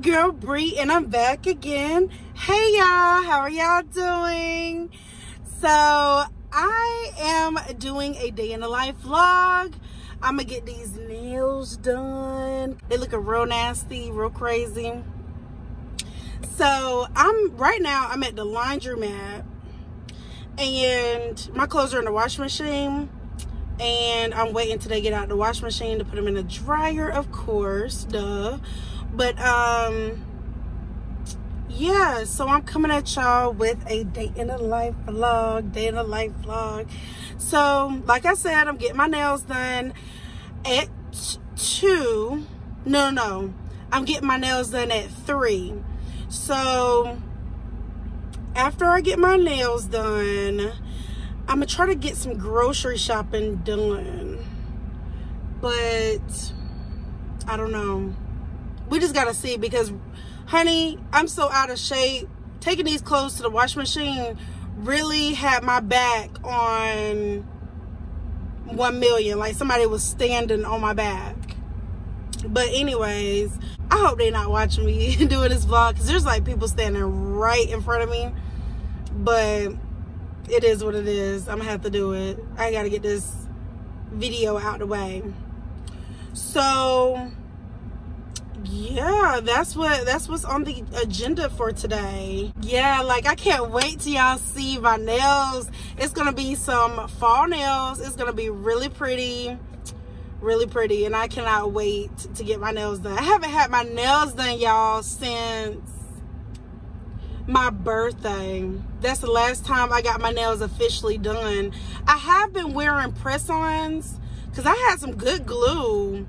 girl Brie and I'm back again. Hey y'all, how are y'all doing? So I am doing a day in the life vlog. I'm gonna get these nails done. They looking real nasty, real crazy. So I'm right now I'm at the laundromat and my clothes are in the washing machine and I'm waiting till they get out the washing machine to put them in the dryer of course duh but um yeah so i'm coming at y'all with a day in the life vlog day in the life vlog. So like i said i'm getting my nails done at two. No no i'm getting my nails done at three. So after i get my nails done i'm gonna try to get some grocery shopping done. But i don't know we just gotta see because honey i'm so out of shape. Taking these clothes to the washing machine really had my back on one million. Like somebody was standing on my back. But anyways i hope they're not watching me doing this vlog because there's like people standing right in front of me. But it is what it is. I'm gonna have to do it. I gotta get this video out the way. So yeah that's what that's what's on the agenda for today. Yeah like i can't wait till y'all see my nails. It's gonna be some fall nails. It's gonna be really pretty really pretty and i cannot wait to get my nails done. I haven't had my nails done y'all since my birthday. That's the last time i got my nails officially done. I have been wearing press-ons because i had some good glue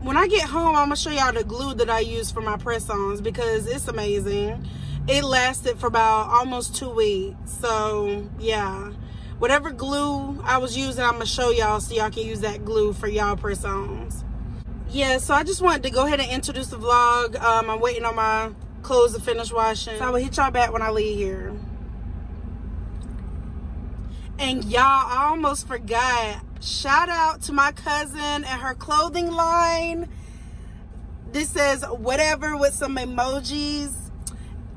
when I get home, I'm gonna show y'all the glue that I use for my press-ons because it's amazing. It lasted for about almost two weeks. So yeah, whatever glue I was using, I'm gonna show y'all so y'all can use that glue for y'all press-ons. Yeah, so I just wanted to go ahead and introduce the vlog. Um, I'm waiting on my clothes to finish washing. So I will hit y'all back when I leave here. And y'all, I almost forgot shout out to my cousin and her clothing line. This says whatever with some emojis.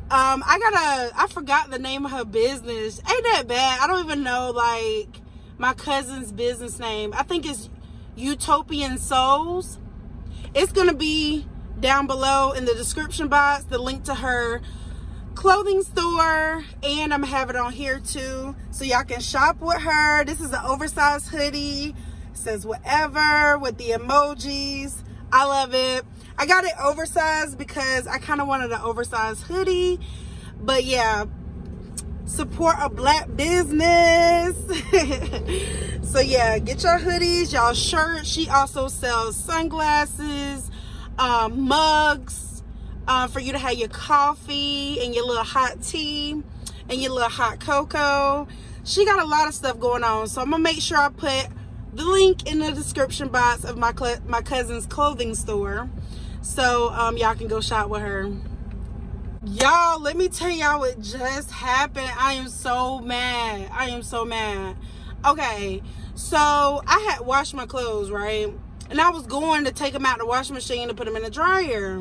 Um i gotta i forgot the name of her business. Ain't that bad? I don't even know like my cousin's business name. I think it's utopian souls. It's gonna be down below in the description box the link to her clothing store and I'm have it on here too so y'all can shop with her. This is an oversized hoodie. It says whatever with the emojis. I love it. I got it oversized because I kind of wanted an oversized hoodie but yeah. Support a black business. So yeah get your hoodies y'all. Shirts. She also sells sunglasses um, mugs uh, for you to have your coffee and your little hot tea and your little hot cocoa. She got a lot of stuff going on. So I'm going to make sure I put the link in the description box of my, my cousin's clothing store. So um, y'all can go shop with her. Y'all, let me tell y'all what just happened. I am so mad. I am so mad. Okay, so I had washed my clothes, right? And I was going to take them out the washing machine to put them in the dryer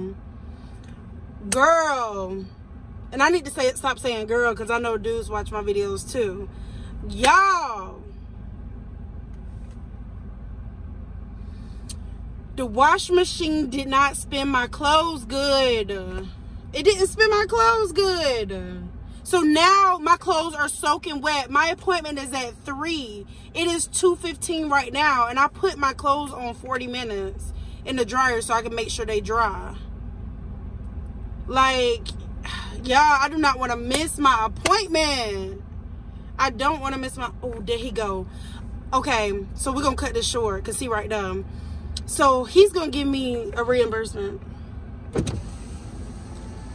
girl. And i need to say stop saying girl because i know dudes watch my videos too. Y'all. The wash machine did not spin my clothes good. It didn't spin my clothes good. So now my clothes are soaking wet. My appointment is at 3 it is 2:15 right now and i put my clothes on 40 minutes in the dryer so i can make sure they dry like, y'all, I do not want to miss my appointment. I don't want to miss my, oh, there he go. Okay, so we're going to cut this short because he right there. So he's going to give me a reimbursement.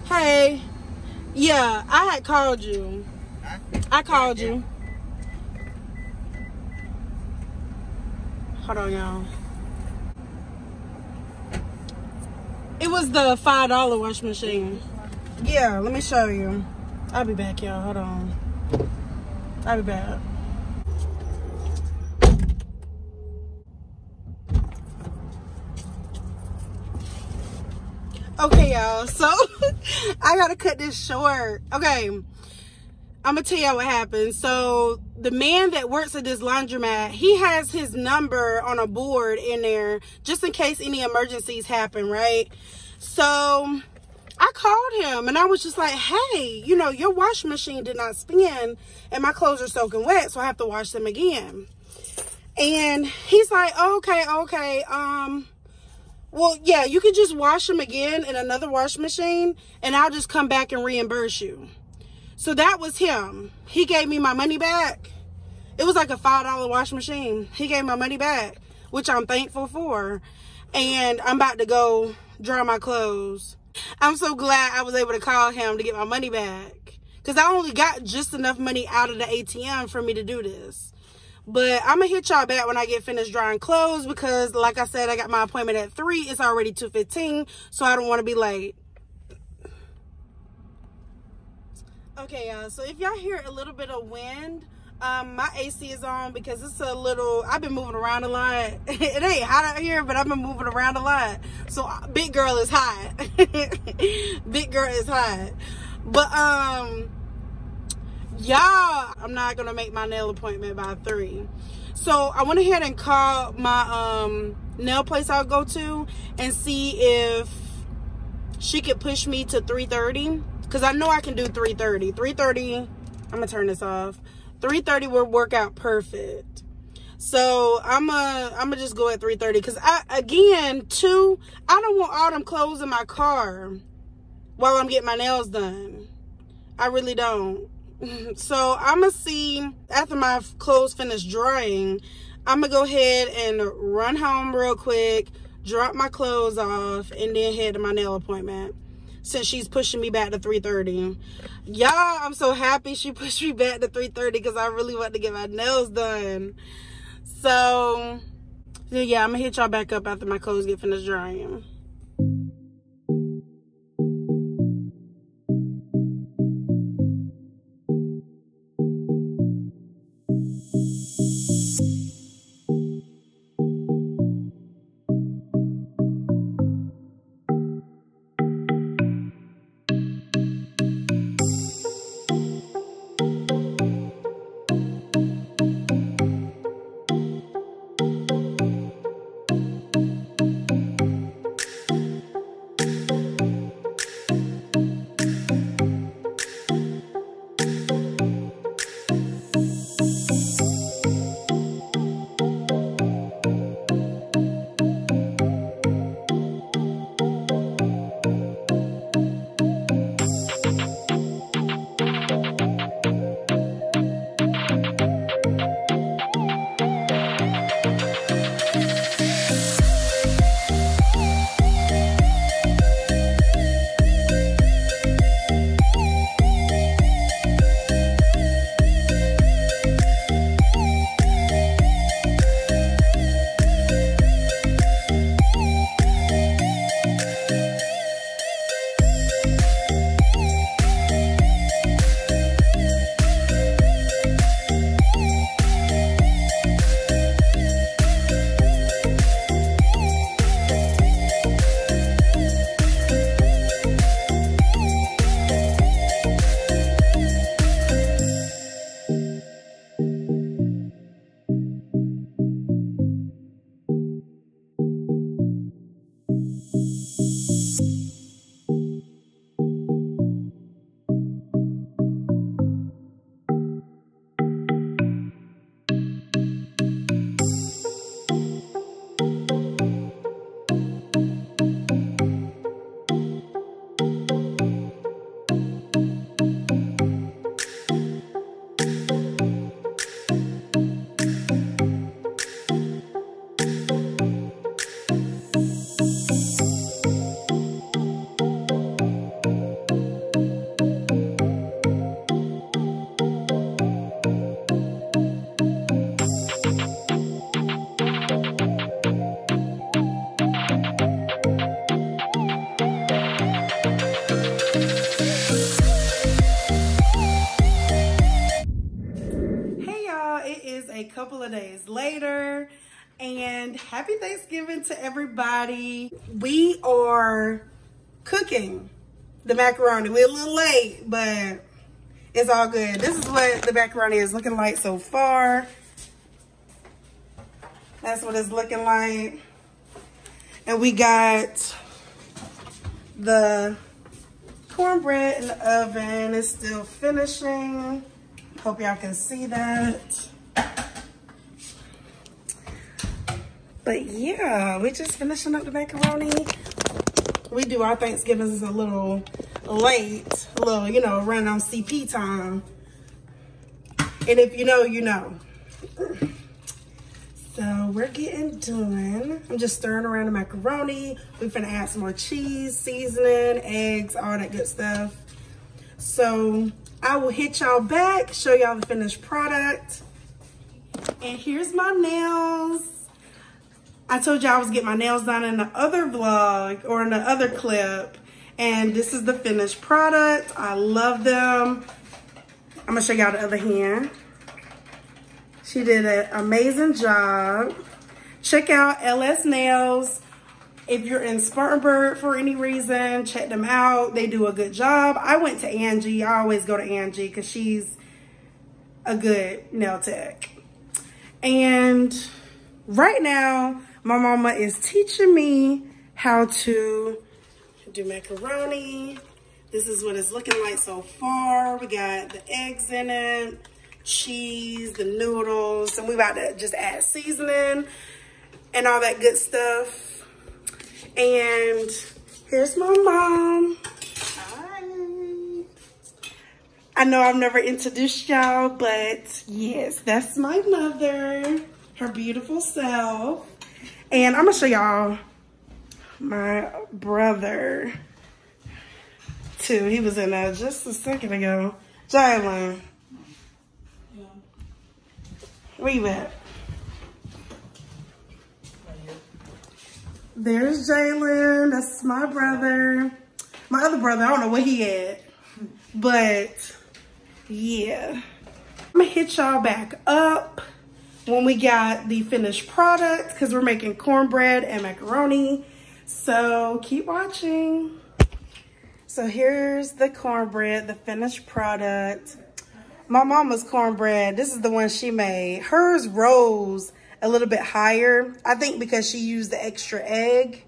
Hey, yeah, I had called you. I called you. Hold on, y'all. It was the five dollar wash machine. Yeah, let me show you. I'll be back, y'all. Hold on. I'll be back. Okay, y'all. So I gotta cut this short. Okay. I'm gonna tell y'all what happened. So the man that works at this laundromat, he has his number on a board in there just in case any emergencies happen, right? So I called him and I was just like, hey, you know, your washing machine did not spin and my clothes are soaking wet, so I have to wash them again. And he's like, okay, okay, um, well, yeah, you can just wash them again in another washing machine and I'll just come back and reimburse you. So that was him. He gave me my money back. It was like a $5 washing machine. He gave my money back, which I'm thankful for. And I'm about to go dry my clothes. I'm so glad I was able to call him to get my money back. Because I only got just enough money out of the ATM for me to do this. But I'm going to hit y'all back when I get finished drying clothes because, like I said, I got my appointment at 3. It's already 2.15, so I don't want to be late. Okay, y'all. So if y'all hear a little bit of wind, um, my AC is on because it's a little, I've been moving around a lot. it ain't hot out here, but I've been moving around a lot. So uh, big girl is hot. big girl is hot. But, um, y'all, I'm not going to make my nail appointment by three. So I went ahead and called my, um, nail place I'll go to and see if she could push me to 3.30 because I know I can do 3.30. 3.30, I'm to turn this off. 3.30 will work out perfect. So I'm going I'm to just go at 3.30 because, I again, two, I don't want all them clothes in my car while I'm getting my nails done. I really don't. so I'm to see, after my clothes finish drying, I'm to go ahead and run home real quick, drop my clothes off, and then head to my nail appointment since she's pushing me back to 3.30. Y'all, I'm so happy she pushed me back to 3.30 because I really want to get my nails done. So, yeah, I'm going to hit y'all back up after my clothes get finished drying. Days later and happy Thanksgiving to everybody. We are cooking the macaroni. We're a little late, but it's all good. This is what the macaroni is looking like so far. That's what it's looking like. And we got the cornbread in the oven. It's still finishing. Hope y'all can see that. But yeah, we're just finishing up the macaroni. We do our Thanksgivings a little late, a little, you know, running on CP time. And if you know, you know. So we're getting done. I'm just stirring around the macaroni. We're gonna add some more cheese, seasoning, eggs, all that good stuff. So I will hit y'all back, show y'all the finished product. And here's my nails. I told you I was getting my nails done in the other vlog or in the other clip. And this is the finished product. I love them. I'm gonna show y'all the other hand. She did an amazing job. Check out LS Nails. If you're in Spartanburg for any reason, check them out. They do a good job. I went to Angie. I always go to Angie because she's a good nail tech. And right now, my mama is teaching me how to do macaroni. This is what it's looking like so far. We got the eggs in it cheese, the noodles, and we about to just add seasoning and all that good stuff. And here's my mom. Hi. I know I've never introduced y'all, but yes, that's my mother, her beautiful self. And I'm gonna show y'all my brother too. He was in there just a second ago. Jalen. Where you at? There's Jalen. That's my brother. My other brother, I don't know where he at. But, yeah. I'm to hit y'all back up when we got the finished product because we're making cornbread and macaroni. So, keep watching. So, here's the cornbread, the finished product my mama's cornbread, this is the one she made. Hers rose a little bit higher. I think because she used the extra egg.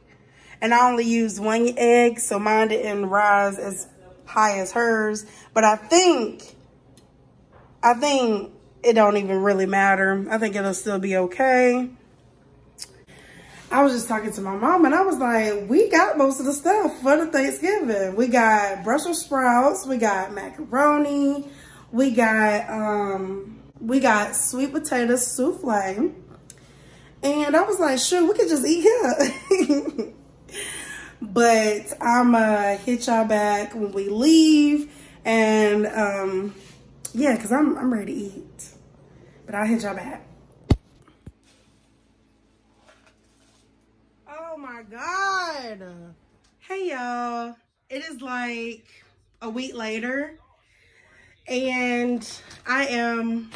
And I only used one egg, so mine didn't rise as high as hers. But I think, I think it don't even really matter. I think it'll still be okay. I was just talking to my mom and I was like, we got most of the stuff for the Thanksgiving. We got Brussels sprouts, we got macaroni, we got um we got sweet potato souffle. And I was like, sure, we could just eat here. but I'm uh hit y'all back when we leave. And um yeah, because I'm I'm ready to eat. But I'll hit y'all back. Oh my god. Hey y'all. It is like a week later and I am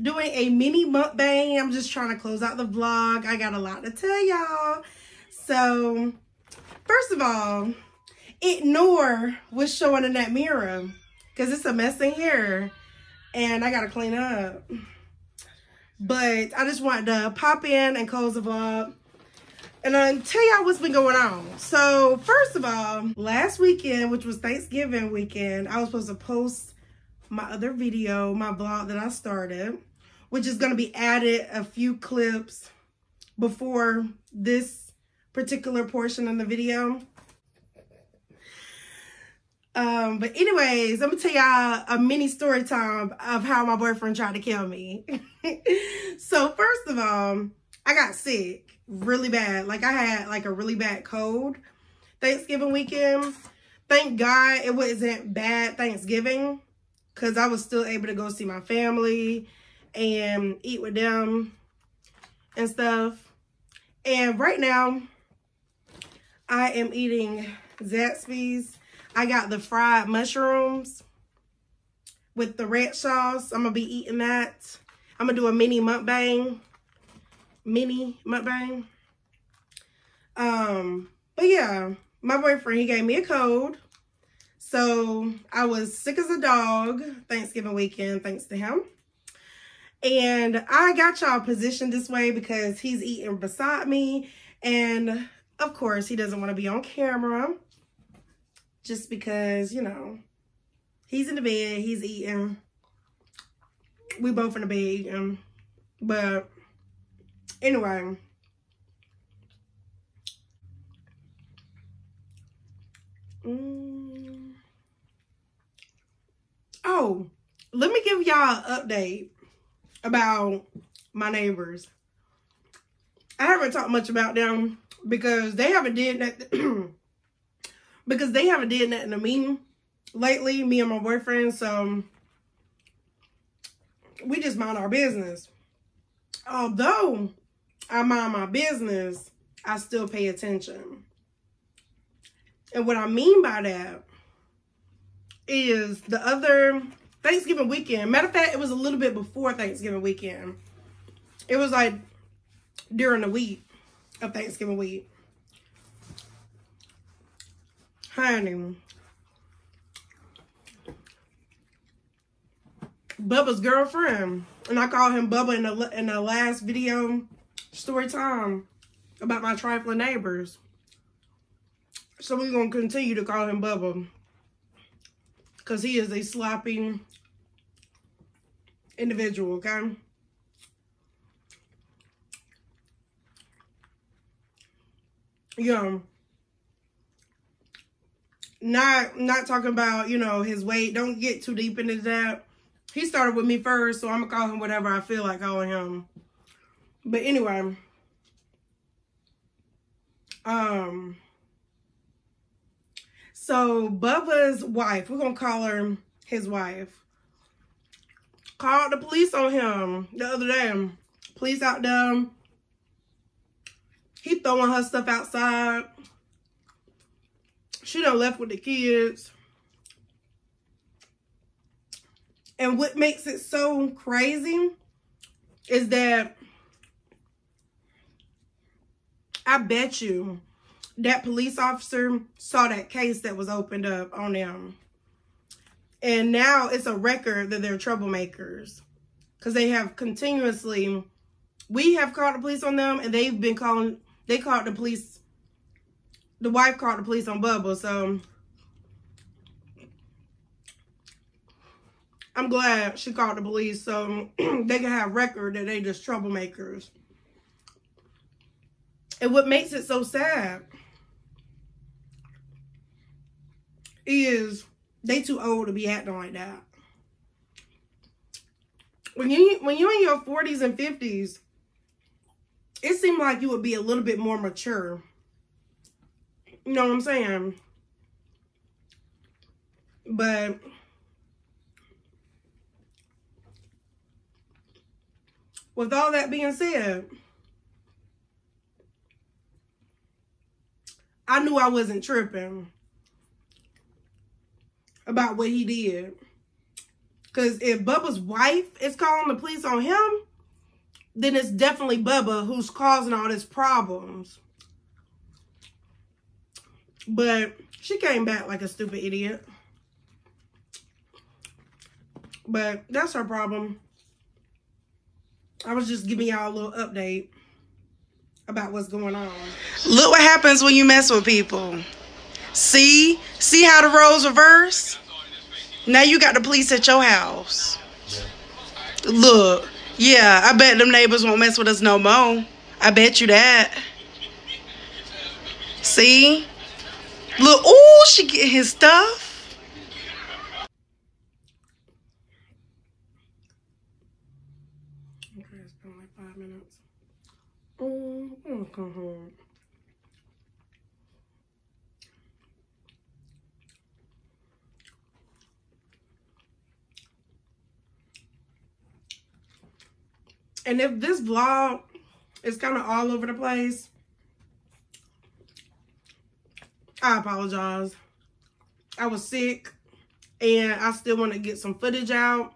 doing a mini mukbang. I'm just trying to close out the vlog. I got a lot to tell y'all. So, first of all, ignore what's showing in that mirror because it's a mess in here and I got to clean up. But I just wanted to pop in and close the vlog and uh, tell y'all what's been going on. So, first of all, last weekend, which was Thanksgiving weekend, I was supposed to post my other video, my vlog that I started, which is to be added a few clips before this particular portion of the video. Um, but anyways, I'm gonna tell y'all a mini story time of how my boyfriend tried to kill me. so first of all, I got sick really bad. Like I had like a really bad cold Thanksgiving weekend. Thank God it wasn't bad Thanksgiving because I was still able to go see my family and eat with them and stuff. And right now, I am eating Zaxby's. I got the fried mushrooms with the red sauce. I'm going to be eating that. I'm going to do a mini mukbang. Mini mukbang. Um, but yeah, my boyfriend, he gave me a code. So I was sick as a dog Thanksgiving weekend, thanks to him. And I got y'all positioned this way because he's eating beside me. And of course, he doesn't want to be on camera. Just because, you know, he's in the bed, he's eating. We both in the bed eating. But anyway. Mm. Oh, let me give y'all an update about my neighbors. I haven't talked much about them because they haven't did that because they haven't did nothing to me lately, me and my boyfriend. So we just mind our business. Although I mind my business, I still pay attention. And what I mean by that is the other Thanksgiving weekend. Matter of fact, it was a little bit before Thanksgiving weekend. It was like during the week of Thanksgiving week. Honey. Bubba's girlfriend. And I call him Bubba in the, in the last video story time about my trifling neighbors. So we're going to continue to call him Bubba. Because he is a sloppy individual, okay? Yeah. Not not talking about, you know, his weight. Don't get too deep into that. He started with me first, so I'm gonna call him whatever I feel like calling him. But anyway. Um so Bubba's wife, we're gonna call her his wife called the police on him the other day. Police out there. He throwing her stuff outside. She done left with the kids. And what makes it so crazy is that I bet you that police officer saw that case that was opened up on them. And now it's a record that they're troublemakers. Because they have continuously, we have called the police on them and they've been calling, they called the police, the wife called the police on Bubba. So I'm glad she called the police so they can have record that they just troublemakers. And what makes it so sad is they too old to be acting like that. When you when you're in your 40s and 50s, it seemed like you would be a little bit more mature. You know what I'm saying? But with all that being said, I knew I wasn't tripping about what he did. Because if Bubba's wife is calling the police on him, then it's definitely Bubba who's causing all these problems. But she came back like a stupid idiot. But that's her problem. I was just giving y'all a little update about what's going on. Look what happens when you mess with people. See? See how the roles reverse? Now you got the police at your house. Look, yeah, I bet them neighbors won't mess with us no more. I bet you that. See? Look, ooh, she get his stuff. Okay, it's been like five minutes. Um, oh, I'm come home. And if this vlog is kind of all over the place, I apologize. I was sick and I still want to get some footage out.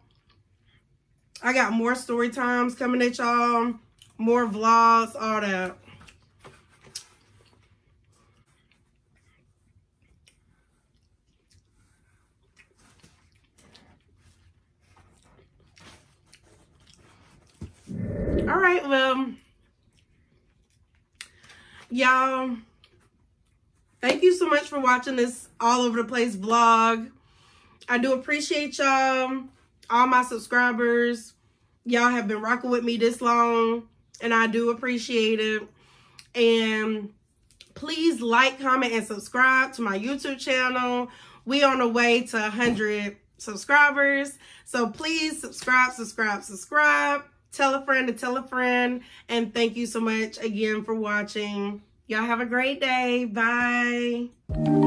I got more story times coming at y'all, more vlogs, all that. All right, well, y'all thank you so much for watching this all over the place vlog. I do appreciate y'all, all my subscribers. Y'all have been rocking with me this long, and I do appreciate it. And please like, comment, and subscribe to my YouTube channel. We on the way to 100 subscribers. So please subscribe, subscribe, subscribe. Tell a friend to tell a friend. And thank you so much again for watching. Y'all have a great day. Bye.